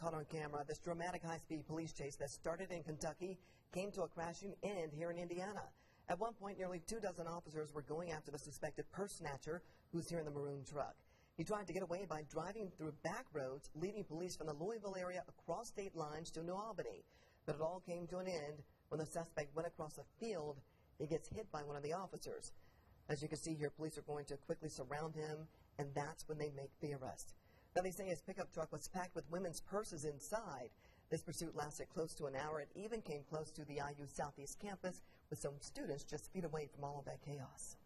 caught on camera, this dramatic high-speed police chase that started in Kentucky came to a crashing end here in Indiana. At one point, nearly two dozen officers were going after the suspected purse snatcher who's here in the maroon truck. He tried to get away by driving through back roads, leading police from the Louisville area across state lines to New Albany. But it all came to an end when the suspect went across a field. He gets hit by one of the officers. As you can see here, police are going to quickly surround him, and that's when they make the arrest. They say his pickup truck was packed with women's purses inside. This pursuit lasted close to an hour. It even came close to the IU Southeast campus with some students just feet away from all of that chaos.